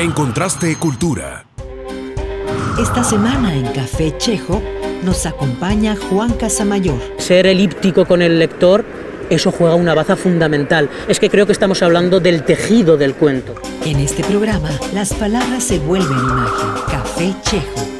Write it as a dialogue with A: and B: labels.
A: En Contraste Cultura.
B: Esta semana en Café Chejo nos acompaña Juan Casamayor.
C: Ser elíptico con el lector, eso juega una baza fundamental. Es que creo que estamos hablando del tejido del cuento.
B: En este programa, las palabras se vuelven imagen. Café Chejo